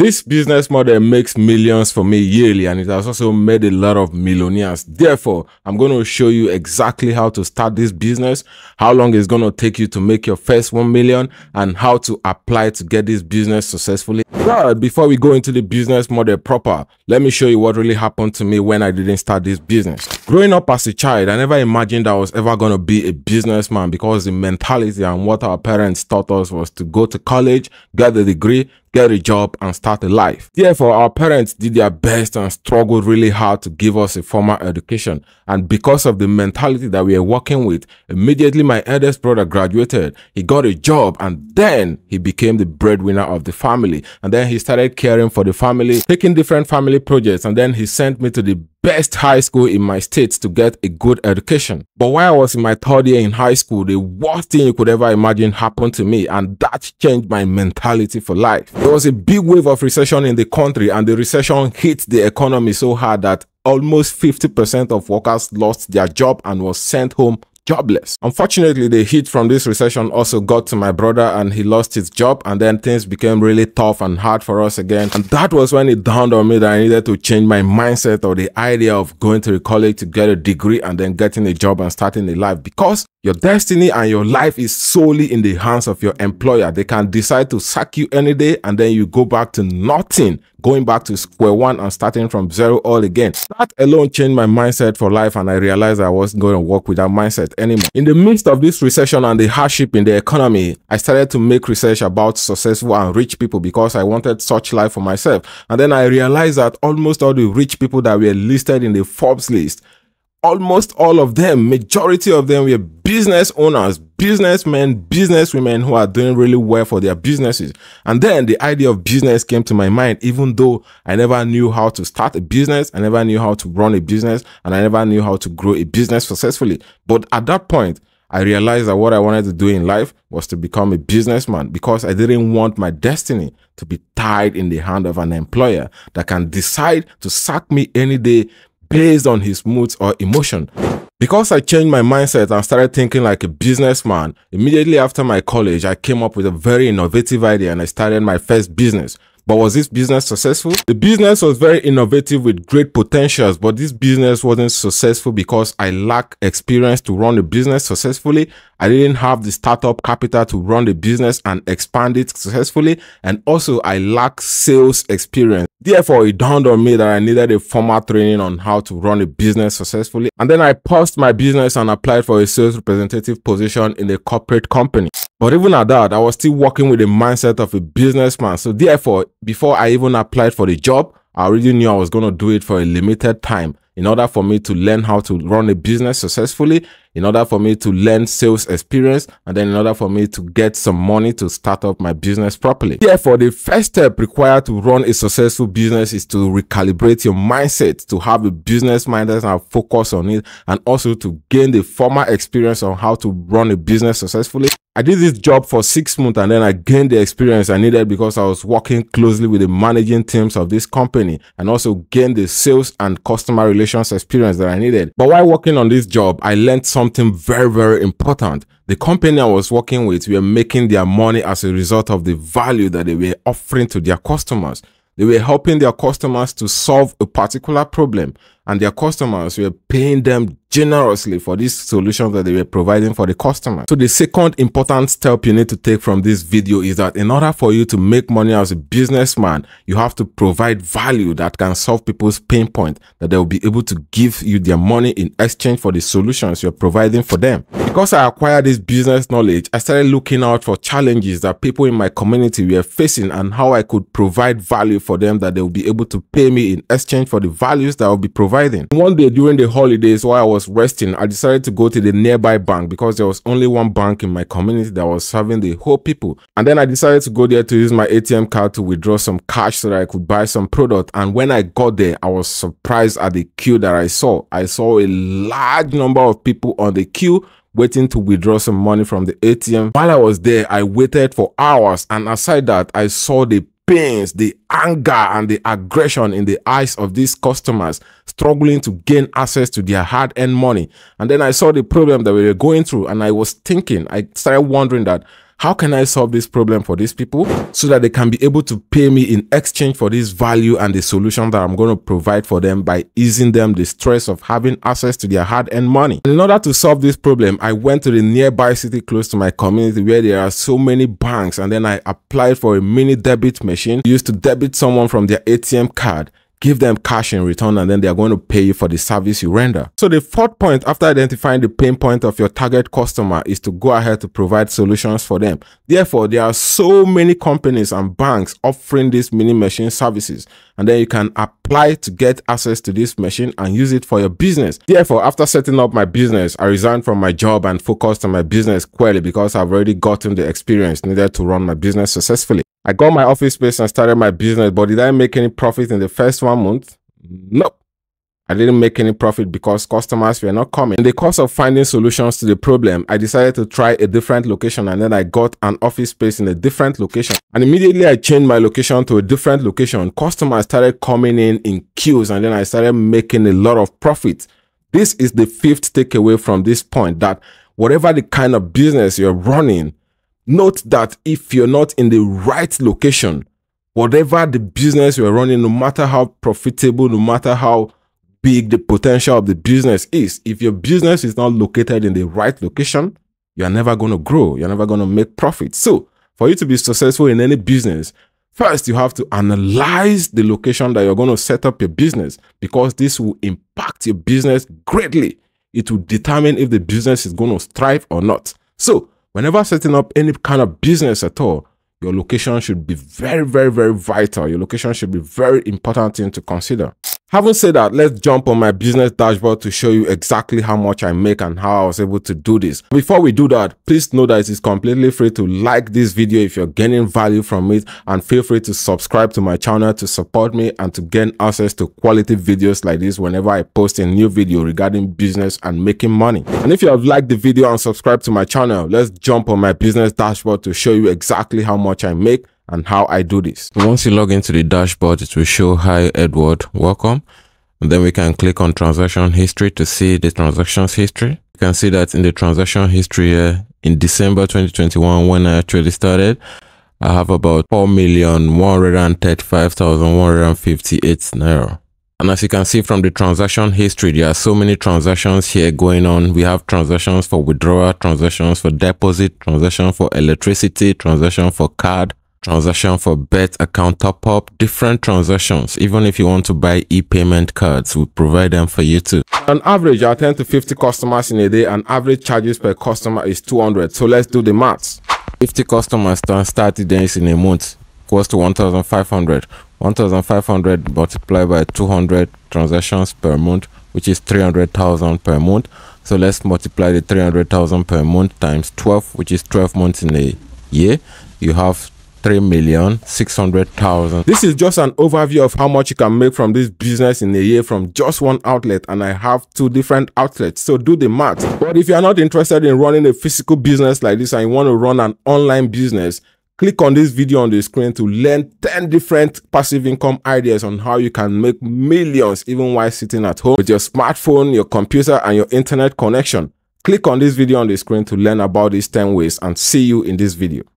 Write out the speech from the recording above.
This business model makes millions for me yearly and it has also made a lot of millionaires. Therefore, I'm going to show you exactly how to start this business, how long it's going to take you to make your first 1 million and how to apply to get this business successfully. But before we go into the business model proper, let me show you what really happened to me when I didn't start this business. Growing up as a child, I never imagined I was ever going to be a businessman because the mentality and what our parents taught us was to go to college, get a degree, get a job and start a life. Therefore, our parents did their best and struggled really hard to give us a formal education. And because of the mentality that we are working with, immediately my eldest brother graduated, he got a job and then he became the breadwinner of the family. And then he started caring for the family, taking different family projects. And then he sent me to the best high school in my state to get a good education. But while I was in my third year in high school, the worst thing you could ever imagine happened to me and that changed my mentality for life. There was a big wave of recession in the country and the recession hit the economy so hard that almost 50% of workers lost their job and was sent home jobless. Unfortunately, the hit from this recession also got to my brother and he lost his job and then things became really tough and hard for us again. And that was when it dawned on me that I needed to change my mindset or the idea of going to college to get a degree and then getting a job and starting a life because your destiny and your life is solely in the hands of your employer. They can decide to sack you any day and then you go back to nothing, going back to square one and starting from zero all again. That alone changed my mindset for life and I realized I wasn't going to work with that mindset anymore. In the midst of this recession and the hardship in the economy, I started to make research about successful and rich people because I wanted such life for myself. And then I realized that almost all the rich people that were listed in the Forbes list almost all of them, majority of them were business owners, businessmen, businesswomen who are doing really well for their businesses. And then the idea of business came to my mind, even though I never knew how to start a business, I never knew how to run a business, and I never knew how to grow a business successfully. But at that point, I realized that what I wanted to do in life was to become a businessman because I didn't want my destiny to be tied in the hand of an employer that can decide to sack me any day based on his moods or emotion. Because I changed my mindset and started thinking like a businessman, immediately after my college, I came up with a very innovative idea and I started my first business, but was this business successful? The business was very innovative with great potentials, but this business wasn't successful because I lack experience to run a business successfully. I didn't have the startup capital to run the business and expand it successfully. And also I lack sales experience. Therefore, it dawned on me that I needed a formal training on how to run a business successfully. And then I paused my business and applied for a sales representative position in a corporate company. But even at that, I was still working with the mindset of a businessman. So therefore, before I even applied for the job, I already knew I was going to do it for a limited time in order for me to learn how to run a business successfully, in order for me to learn sales experience, and then in order for me to get some money to start up my business properly. Therefore, the first step required to run a successful business is to recalibrate your mindset, to have a business mindset and focus on it, and also to gain the formal experience on how to run a business successfully. I did this job for six months and then I gained the experience I needed because I was working closely with the managing teams of this company and also gained the sales and customer relations experience that I needed. But while working on this job, I learned something very, very important. The company I was working with were making their money as a result of the value that they were offering to their customers. They were helping their customers to solve a particular problem and their customers were paying them generously for these solutions that they were providing for the customer. So the second important step you need to take from this video is that in order for you to make money as a businessman, you have to provide value that can solve people's pain point, that they will be able to give you their money in exchange for the solutions you're providing for them. Because I acquired this business knowledge, I started looking out for challenges that people in my community were facing and how I could provide value for them that they will be able to pay me in exchange for the values that I'll be providing. One day during the holidays while I was resting, I decided to go to the nearby bank because there was only one bank in my community that was serving the whole people. And then I decided to go there to use my ATM card to withdraw some cash so that I could buy some product. And when I got there, I was surprised at the queue that I saw. I saw a large number of people on the queue waiting to withdraw some money from the ATM. While I was there, I waited for hours. And aside that, I saw the pains, the anger and the aggression in the eyes of these customers struggling to gain access to their hard-earned money. And then I saw the problem that we were going through and I was thinking, I started wondering that how can I solve this problem for these people so that they can be able to pay me in exchange for this value and the solution that I'm going to provide for them by easing them the stress of having access to their hard-earned money. In order to solve this problem, I went to the nearby city close to my community where there are so many banks and then I applied for a mini debit machine used to debit someone from their ATM card give them cash in return and then they are going to pay you for the service you render. So the fourth point after identifying the pain point of your target customer is to go ahead to provide solutions for them. Therefore, there are so many companies and banks offering these mini machine services and then you can apply to get access to this machine and use it for your business. Therefore, after setting up my business, I resigned from my job and focused on my business clearly because I've already gotten the experience needed to run my business successfully. I got my office space and started my business, but did I make any profit in the first one month? Nope. I didn't make any profit because customers were not coming. In the course of finding solutions to the problem, I decided to try a different location and then I got an office space in a different location. And immediately I changed my location to a different location. Customers started coming in in queues and then I started making a lot of profit. This is the fifth takeaway from this point that whatever the kind of business you're running, Note that if you're not in the right location, whatever the business you're running, no matter how profitable, no matter how big the potential of the business is, if your business is not located in the right location, you're never going to grow. You're never going to make profit. So for you to be successful in any business, first you have to analyze the location that you're going to set up your business because this will impact your business greatly. It will determine if the business is going to thrive or not. So whenever setting up any kind of business at all, your location should be very, very, very vital. Your location should be very important thing to consider. Having said that, let's jump on my business dashboard to show you exactly how much I make and how I was able to do this. Before we do that, please know that it is completely free to like this video if you're gaining value from it and feel free to subscribe to my channel to support me and to gain access to quality videos like this whenever I post a new video regarding business and making money. And if you have liked the video and subscribed to my channel, let's jump on my business dashboard to show you exactly how much I make and how I do this. Once you log into the dashboard, it will show hi Edward, welcome. And then we can click on transaction history to see the transactions history. You can see that in the transaction history here in December 2021 when I actually started, I have about 4,135,158 naira. And as you can see from the transaction history, there are so many transactions here going on. We have transactions for withdrawal, transactions for deposit, transaction for electricity, transaction for card, transaction for bet account top up, different transactions. Even if you want to buy e-payment cards, we provide them for you too. On average, I attend to 50 customers in a day and average charges per customer is 200. So let's do the maths. 50 customers times 30 days in a month equals to 1,500. 1,500 multiplied by 200 transactions per month, which is 300,000 per month. So let's multiply the 300,000 per month times 12, which is 12 months in a year. You have three million six hundred thousand. This is just an overview of how much you can make from this business in a year from just one outlet and I have two different outlets. So do the math. But if you are not interested in running a physical business like this and you want to run an online business, click on this video on the screen to learn 10 different passive income ideas on how you can make millions even while sitting at home with your smartphone, your computer and your internet connection. Click on this video on the screen to learn about these 10 ways and see you in this video.